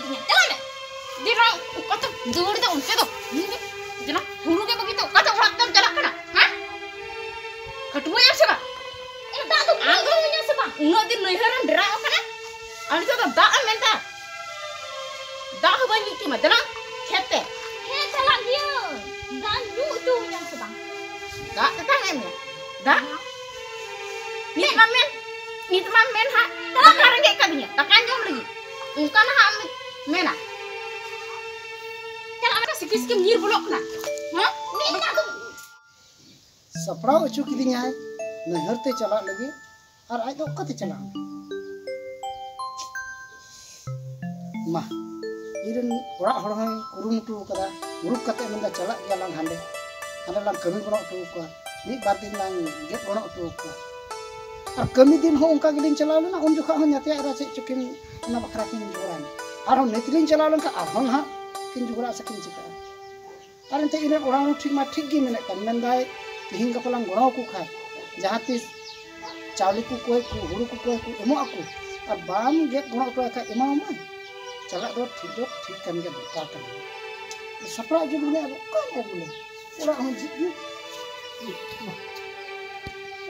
lihatnya jalan itu jalan hah yang leheran ada dah banyak cuma jalan dia yang mamen ini mamen ha tak karang kayak kabinya tak kanjong lagi bukan mena. Kan amata sikis kim nir bulok na ha mena kum sapraw ucu kidinga na herte chalak lagi. Ar ai do kate chalak mah irin ora hor hai kurung tu kada uruk kate menda chalak ya lang hande. Ada lang kami kono tu ko ni batin lang get kono tu ko ar kami din ho ongka gidin chalak na on jukha ho nyate ara se chukin na bakra kin jura ᱟᱨᱦᱚᱸ ᱱᱤᱛ ᱞᱤᱧ ᱪᱟᱞᱟᱣ ᱞᱮᱱᱠᱷᱟᱱ ᱟᱨᱦᱚᱸ ᱦᱟᱸᱜ ᱠᱤᱱ ᱡᱚᱜᱲᱟᱜ ᱥᱮ ᱠᱤᱱ ᱪᱤᱠᱟᱹᱜᱼᱟ ᱟᱨ ᱮᱱᱛᱮ ᱤᱧᱨᱮᱱ ᱚᱲᱟᱜ ᱦᱚᱸ ᱴᱷᱤᱠ ᱢᱟ ᱴᱷᱤᱠ ᱜᱮ ᱢᱮᱱᱟᱜ ᱠᱟᱱ ᱢᱮᱱᱫᱟᱭ ᱛᱤᱦᱤᱧ ᱜᱟᱯᱟ ᱞᱟᱝ ᱜᱚᱲᱚ ᱟᱠᱚ ᱠᱷᱟᱱ ᱡᱟᱦᱟᱸ ᱛᱤᱥ ᱪᱟᱣᱞᱮ ᱠᱚ ᱠᱚᱭ ᱠᱚ ᱦᱩᱲᱩ ᱠᱚ ᱠᱚᱭ ᱠᱚ ᱮᱢᱚᱜ ᱟᱠᱚ ᱟᱨ ᱵᱟᱢ ᱜᱮᱫ ᱜᱚᱲᱚ ᱦᱚᱴᱚ ᱠᱷᱟᱱ ᱮᱢᱟᱣᱟᱢᱟᱭ ᱪᱟᱞᱟᱜ ᱫᱚ ᱴᱷᱤᱠ ᱫᱚ ᱴᱷᱤᱠ ᱠᱟᱱ ᱜᱮᱭᱟ ᱫᱚᱨᱠᱟᱨ ᱠᱟᱱ ᱜᱮᱭᱟ ᱥᱟᱯᱲᱟᱜ ᱜᱮ ᱢᱮᱱᱟᱜᱼᱟ ᱟᱫᱚ ᱚᱠᱟᱭᱮᱫᱟ ᱵᱚᱞᱮ ᱚᱲᱟᱜ ᱦᱚᱸ ᱡᱷᱤᱡ ᱜᱮ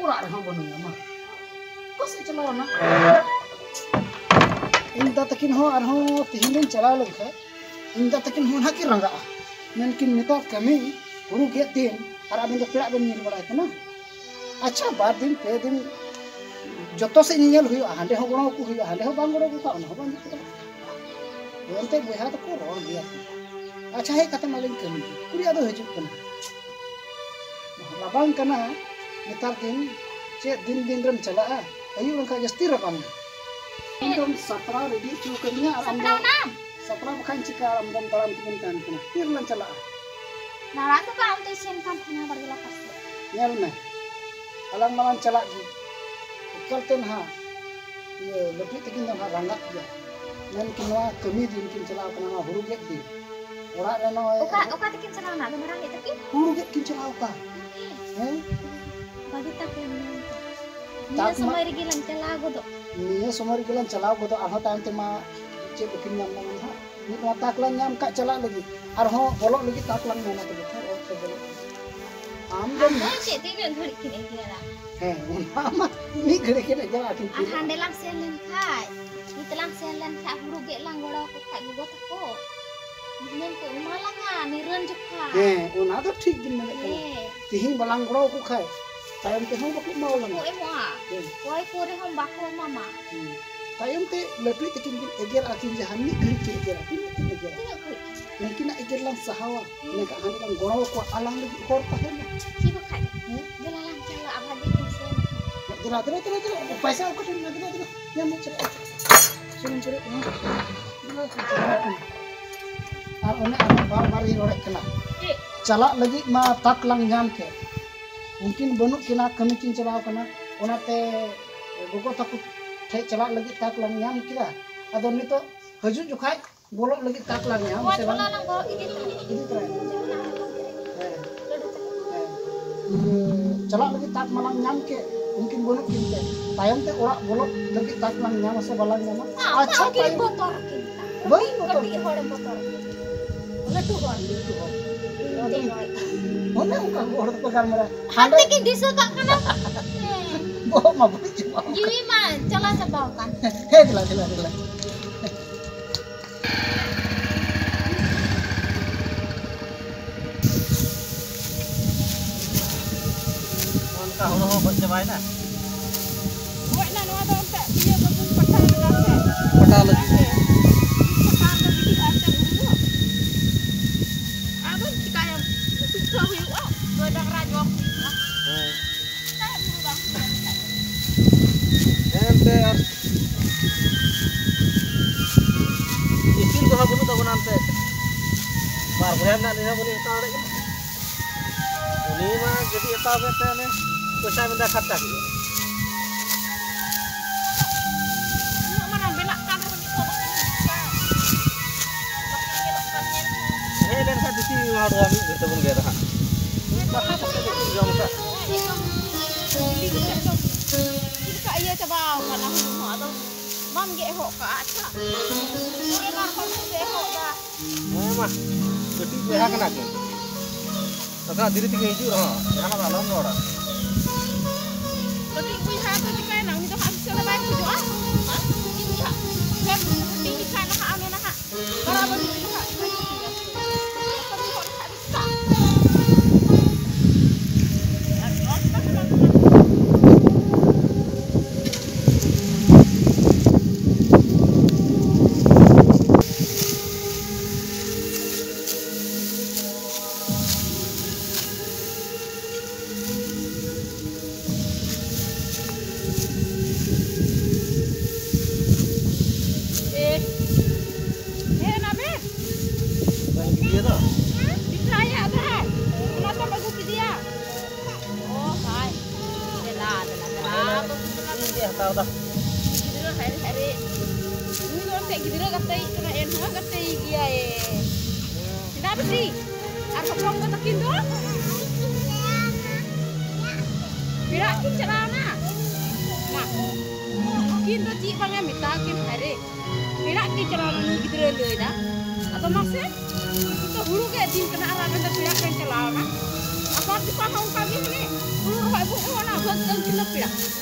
ᱚᱲᱟᱜ ᱨᱮᱦᱚᱸ ᱵᱟᱹᱱᱩᱜᱼᱟ ᱢᱟ ᱚᱠᱟ ᱥᱮᱫ ᱪᱟᱞᱟᱣᱱᱟ इन तकिन हो अरहो तिहिंग दिन चला लग है। इंदा तकिन ना कि रंगा मैंने किन मिता कमी, गुरु के दिन और अब इंदा बन बड़ा अच्छा बार दिन पे दिन जो तो से निर्णय हुई आहले हो गुना को को का अनहो को? बोलते बहा तो रे अच्छा है। कते मालिन कमी कुरी आदो है जुकन तो लाबांग कना मितार दिन चे दिन दिन रम चला जस्ती रकम है। Indom sapra redi cukupnya alam sapra bukan jika alam dom talam tinginkan kena pirlan celah. Nara tu kan tu simpan kena berdila pasti. Nyelme, alang malan celah ji. Ukal tenha, ya, lebih tinggi nama rangak dia. Dan kena kami di mungkin celah kena huru gek di. Orang reno. Uka uka tikin celah nak gemerang itu kin. Huru gek kin celah uka. Eh? Bagi tak kena. Ini semua. ᱜᱮᱫ ᱠᱤᱱ ᱪᱟᱞᱟᱣ ᱟᱠᱟᱱ ᱦᱮᱸ ᱵᱷᱟᱹᱜᱤ ᱛᱟᱯᱮ ᱛᱟᱯ ᱱᱤᱭᱟᱹ ᱢᱟ- ᱥᱚᱢᱚᱭ ᱨᱮᱜᱮ ᱞᱟᱝ ᱪᱟᱞᱟᱣ ᱜᱚᱫᱚᱜ ᱱᱤᱭᱟᱹ ᱥᱚᱢᱚᱭ ᱨᱮᱜᱮ ᱞᱟᱝ ᱪᱟᱞᱟᱣ ᱜᱚᱫᱚᱜ ᱟᱨᱦᱚᱸ ᱛᱟᱭᱚᱢ ᱛᱮᱢᱟ ᱪᱮᱫ ᱵᱟᱹᱠᱤᱱ ᱧᱟᱢ ᱧᱟᱢᱟ ᱱᱟᱦᱟᱜ ᱢᱤᱫ ᱱᱚᱣᱟ ᱛᱟᱠ ᱞᱟᱝ ᱧᱟᱢ ᱠᱟᱜ ᱪᱟᱞᱟᱜ ᱞᱟᱹᱜᱤᱫ ᱟᱨᱦᱚᱸ ᱵᱚᱞᱚᱜ ᱞᱟᱹᱜᱤᱫ ᱛᱟᱠ ᱞᱟᱝ ᱧᱟᱢᱟ ᱛᱚᱵᱮ ᱠᱷᱟᱱ ᱚᱛ ᱨᱮ ᱵᱚᱞᱚᱜ ᱟᱢ ᱫᱚ ᱟᱫᱚ ᱪᱮᱫ ᱛᱤᱱᱟᱹᱜ ᱜᱷᱟᱹᱲᱤᱡ ᱠᱤᱱ ᱮᱜᱮᱨᱟ ᱦᱮᱸ ᱚᱱᱟ ᱢᱟ ᱢᱤᱫ ᱜᱷᱟᱹᱲᱤᱡ ᱠᱤᱱ ᱮᱜᱮᱨᱟ ᱟᱹᱠᱤᱱ ᱟᱨ ᱦᱟᱸᱰᱮ ᱞᱟᱝ ᱥᱮᱱ ᱞᱮᱱ ᱠᱷᱟᱡ ᱱᱤᱛ ᱞᱟᱝ ᱥᱮᱱ ᱞᱮᱱ ᱠᱷᱟᱡ ᱦᱩᱲᱩ ᱜᱮᱫ ᱞᱟᱝ ᱜᱚᱲᱚ ᱟᱠᱚ ᱠᱷᱟᱡ ᱜᱚᱜᱚ ᱛᱟᱠᱚ ᱫᱷᱤᱱᱟᱹᱝ ᱠᱚ ᱮᱢᱟ ᱞᱟᱝᱟ ᱱᱤᱨᱟᱹᱱ ᱡᱚᱠᱷᱟ ᱦᱮᱸ ᱚᱱᱟ ᱫᱚ ᱴᱷᱤᱠ ᱜᱮᱢ ᱢᱮᱱᱮᱫ ᱠᱟᱱᱟ ᱦᱮᱸ ᱛᱤᱦᱤᱧ ᱵᱟᱞᱟᱝ ᱜᱚᱲᱚ ᱟᱠᱚ ᱠᱷᱟᱡ Tayang ti hong bakit maulang. Kuwi mo ah. Kuwi kuri hong bako mama. Hmm. Tayang ti lepli ti kin eger akin jahan ni kri eger akin eger. Mungkin na eger lang sahawa. Hmm. Naga ano lang gorawa ko alang lagi kor pa hela. Sibo kan. Hmm? Dala lang chala di kusen. Dala dala dala dala. Paisa ko dala dala dala. Ya mo chala. Sunun chala. Dala chala. Ar ar bar bar hi norek kena. Lagi ma tak lang nyam ke. उनकिन बनू किना कमी किन चलाव करना तक ठे चला लगी ताक लंग याम किरा अदो नितो बोलो लगी ताक लंग से चला लगी के उनकिन बनू किन बोलो लगी ताक से बाला अच्छा तायम Muna ang kagurot orang kamera. Handa ki di suka kana. boh, ma bo cuma. Jiwi ma, chala sa ba ka. He dila dila dila. Kon ka ho ho bajbai. time dah kata gitu. Eh, dan satu sini ngaruh kami bertemu. Maka pakai itu coba. Karena mau atau mam gak hok gak hok jadi berapa kena diri hijau, jangan orang. berarti kui ha kui ni kai nang ni to ha sio na bai kui jo ah berarti ni ha lep ni kai na ha ame na ha bara berarti tao tao hari hari Ini orang kayak gitu Kenapa sih? Apa kamu Nah hari gitu dah Atau maksud? Kita hulu kayak kena Apa kami ini? Hulu kayak buku mana? Buat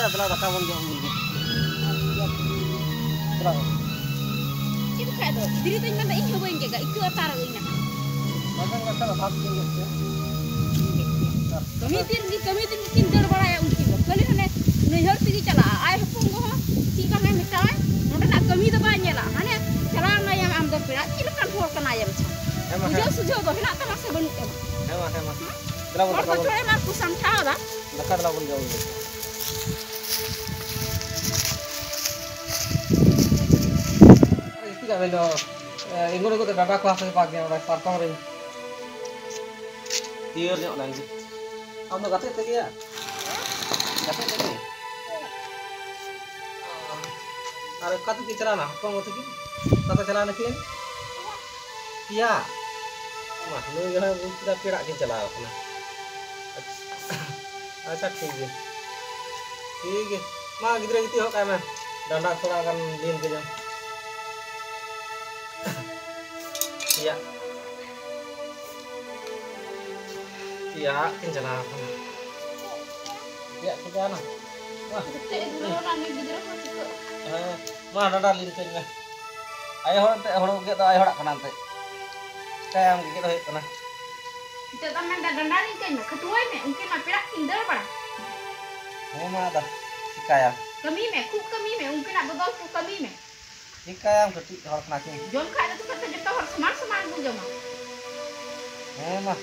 ya telah tak kawan jauh ini berapa Kita kaya tu. Diri tu mana ini coba yang jaga. Ikut atar ini. nggak salah satu gitu kami tinggi kami tinggi kinder bala ya kali nihar tinggi cala nonda nak kami to banyak lah hane cala na yang am dor pira kilo kan telah pun por tak kelas pagi yang naik partong ring tiur nyok lagi kamu kata tadi ya? Kata tadi? Ada kata di celana apa mau tadi? Kata celana kian iya. Mah lu jangan kita pirak celana kena acak tinggi tinggi mah gitu gitu kok kayak mah dandak surah akan din kejam iya. Iya iya wah. Dulu na ni bidro ko siko eh mah dada lincin mah ayo hor te hor ge to ayo hor kana te kayak am gitu hit kana kita taman da dandani kan ketua me ungkin na pira kinder bala oh mah dah? Sikaya kami me ku kami me ungkin na bodol ku kami me sikaya am ketik hor kana king jon ka da tu kata jeta hor seman seman ku joma eh mah.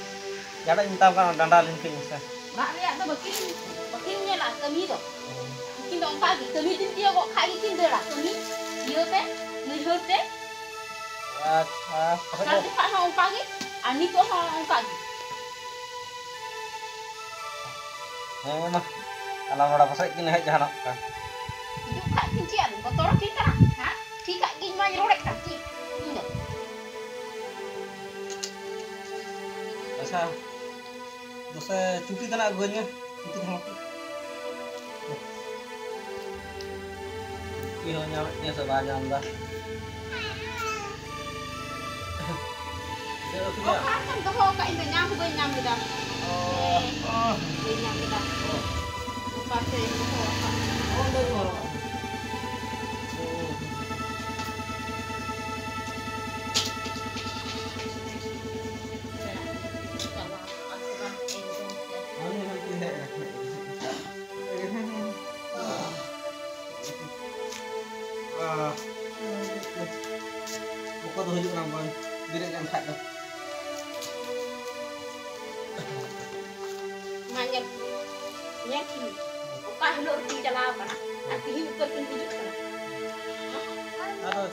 Jada minta kan danda lincin mah ba ria to bakin bakin nya la kami to Kin dong pagi, kami tin dia kok kaki kinder lah kami. Dia teh, nihur teh, ah ah nanti pak pagi, ani tuh hong pagi. mah. Kalau hor pasai kini jahanam kan Itu kak. Kincian, kotor kita lah. Ha? Kita gini mah nyerolek kaki. Iya. Asa dosa cuti kena gue nya cuti sama aku Iyo nyawetnya sebanyak dah Dia aku Kok ya. kan kau hong kak indah nyam gue nyam kita. Oh, oh, Gue nyam kita. Pakai kau. oh,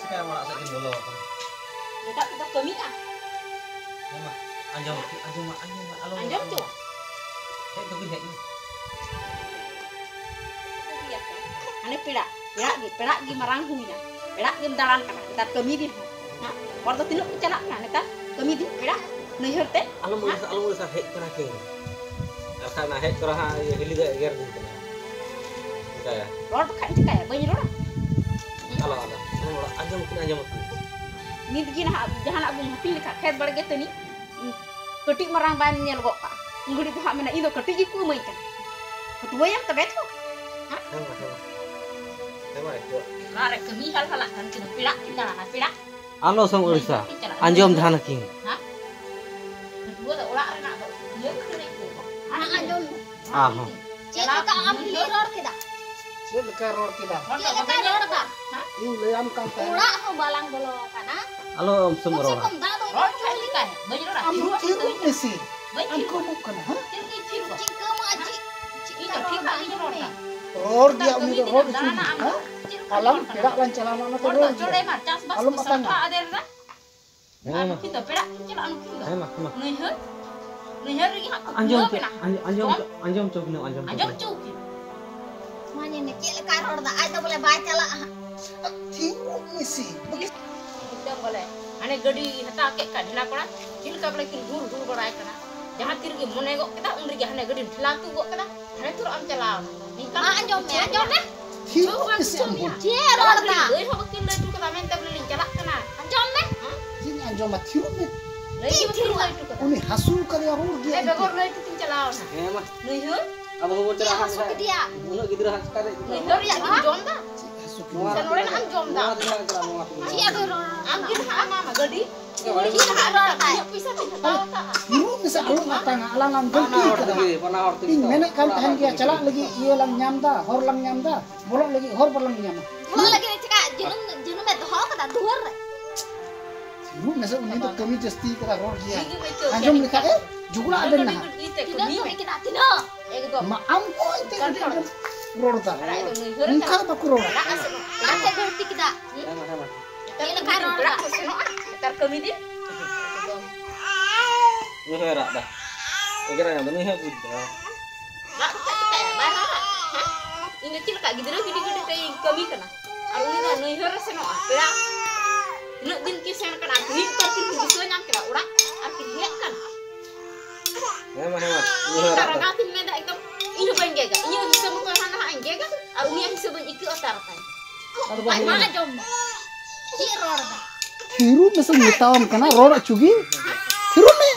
Atau cakap malah sakit dulu. Kita kita kami ah. Ya mah. Anjom, anjom, anjom, alo. Anjom tu. Hek tu hek ni. Ane pira, pira gi, pira gi marang huina. Pira gi dalan kana. Kita kami di. Ha, waktu tinuk bicara kana, kita kami di pira. Nihir teh. Alo mo sa alo mo sa hek kana king. Asa na hek kara ha hili ga ger kana. Kaya. Lor kan cakap ya, banyak lor. Alo alo. Alo anjom kin anjom kin. Ni begini ha, lekat kait barang gitu ni. Ketik marang ban nyel kok pak. Ngudi tu hak mana itu ketik iku mai kan. Kedua yang tebet. Hema itu. Lare kami hal halak kan kena pilak kita lah pilak. Alo sang urisa. Anjom jahana king. Kedua tak ulah nak. Dia kena ikut. Anak anjom. Ah. Cik kita ambil liror kita. Sila ka ror kita. Cik kita liror kita. Yung layam kang tayo. Ula ho balang dulu kana. Alo om Kung sumro. dato Ror kali kan. Banyak lor. Amo tiru mesi. Banyak Angko mo ka na ha? Tinggi tiru. cik ke mo cik. Cik Itu kita ini ror. Ror dia umi ror itu. Ha? Alam tidak lan calana na Ror ror. tu jore mar cas bas. Alam matang. Serta ada dah. Hema. Kita pilak kita anu kita. Hema hema. Nihir. Nihir lagi hak. Anjom Dua pina. anjom anjom cok no anjom. Anjom cuk. Manya ni cik le ka ror da ai to boleh baca lah. Boleh. Ane gadi hata. Jil ka boleh kin dur dur berai kana. Jahat tir gi mone gok kita hane gadi. Hane tur am calaw. Ni Ma anjom me anjom ne. Tiru mesi ambo. Cik ror da. Euy ho kin le tu ka men ta boleh calak kana. Anjom ne. Jin anjom ma tiru me. Le gi tir le tu ka. Uni hasul ka dia ror dia. begor le tu kin calaw na. Hema. Nui hu. Abo mo Cik cerahan masuk ke dia. Uno gidra han sekali. Nui hu ya gi jom da. Hasul Mau San orang am jom da. Mau tinggal kerana mau ngapain? Cik ada ror. Am gi ha ma ma gadi. Cik ha ror da. Ya bisa tu tahu ta. Tiru mesi alun atang alang lang ortu, ortu. Ing menek kan tahan dia calak lagi iya lang nyamda, hor lang nyamda, bolok lagi hor berlang nyam. Mo lagi cik jenum jenum me to ho ka da duar. Mesi uni to kami jasti ka da ror dia. Anjom lika eh jugula ada nah. Tidak tu kita tidak. Eh gitu. Ma ampo inte ror da. Ada itu nui hu. Engkau tak ror. Nak asal. Ate berarti kita. Kan berak seno. Tar kami di. Ini herak dah. Kira yang ini herak dah. Kita ya. Ini cil kak gitu gini gini kayak kami kena. Aru ni dah nui hara seno ah. Berak. Nak din kisah kan aku ni tak tin kisah yang kira orang. Akhir dia kan. Hema hema. Ini herak Cara dah. ngatin meda itu. Ini bangga ga. Ini bisa mo kan hana angge ga. Aru ni bisa bang ikut otar kan. Ada Ma bahaya. anjom. Cik ror da. Tiru mesi ngitawan kana ror cugi. Tiru me.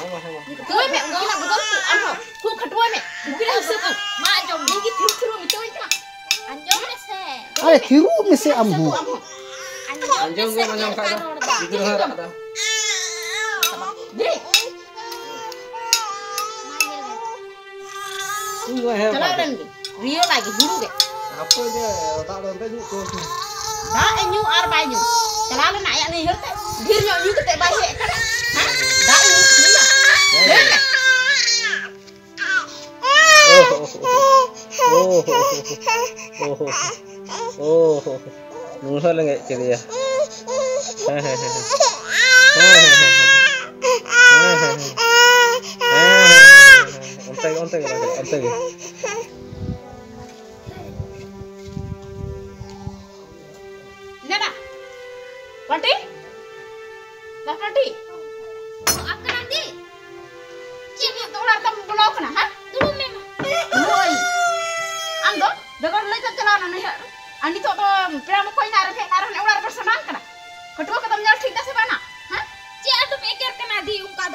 Kedua me, gila betul tu. Ano? Ku kedua me. Gila bisa tu. Ma anjom. Ini tiru tiru itu itu. Anjom ne se. Are tiru mesi amhu. Anjom Anjom ne ke anjom ka Ini herak. kalau dan ni. Rio lagi dulu ke. Apa dia? Tak ada tempat tu. Dah enyu ar banyu. Kalau nak ayat ni hirte. Dia nyak juga tak baik kan. Ha? Dah ini dia. Deh. Oh. Oh. Oh. Oh. Mungkin lagi kiri ya. 我等我等我等我。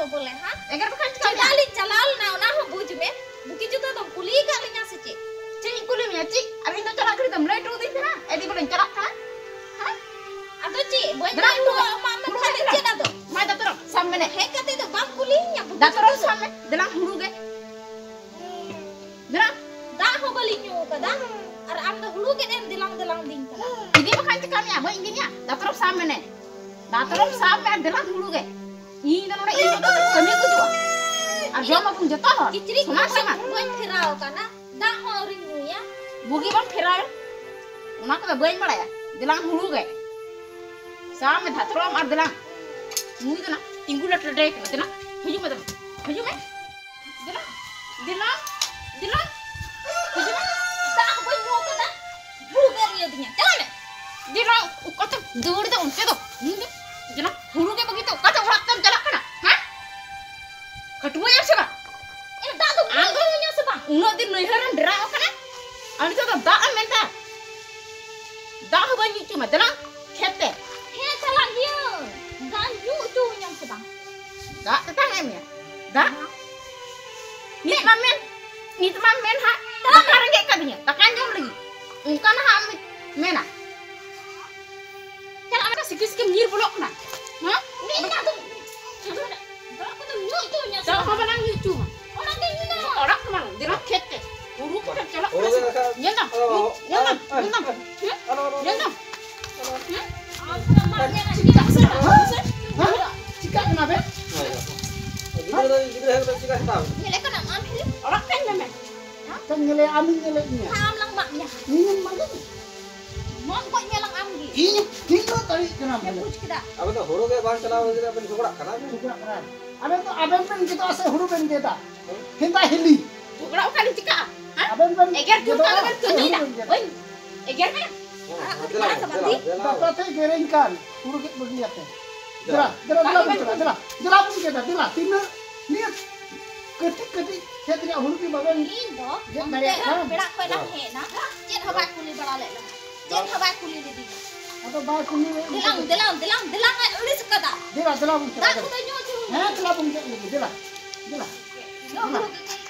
Di ungka do boleh ha? Egar bukan Cik cakap. dalin calal na na ho buj me. Buki juta to kuli kali nya se cik. Cik kulit punya cik. Abi tu celak kereta mulai tu di sana. Edi boleh celak kan? Ha? Ado cik, boy Gerak tu tu. mama Hulu kali gerak. cik ado. Mai dah terus sampai ni. He kata itu bang kulinya. Dah terus sampai dalam hulu ke. Dalam. Dah ho bali nyu ka dah. Ar am do hulu ke dem dilang dilang ding ka. Ini bukan cakap ni apa inginnya. Dah terus sampai ni. Dah terus sampai dalam hulu ke. Ini dan orang ini tu kami aku juga. Arjo mah pun jatuh. Kiciri Sungai sangat. boy kirau kana. Dah ho ringu nya bugi bang feral una ko bain bala ya dilang hulu ge sam me thatrom ar dilang mu itu na tinggu la tade ke dilang haju me haju me dilang dilang dilang haju me tak aku nyu ke dah bukan dia punya jalan deh dilang kata dur de unte do ini dilang hulu ge begitu kenapa? Ambil Orang kan memang. Kan nyeleknya. ham lang maknya Ini mana? nyelang amgi Ini ini tadi kenapa? kita. Apa tuh huru ke bang chalaw gitu apa suka karena Juga keren. Tuh aben pen kita asa huru pen kita. Hinta hili. Orang kan cika. Aben pen. Eger tu tak kan tu ni dah. Oi. Eger kan? jelas jelas jelas. Tapi geringkan. Huru ke begini teh. Jela, jela, jela, jela, jela, jela pun kita, jela, tina, lihat, ketik ketik, saya tidak huru bagian Dia banyak teh kan? perak ko lang he na. Jet habay kuli bala le lang. Jet habay kuli le di. Dilang, dilang, dilang, dilang ay ulis ka da. jela, jela pun Da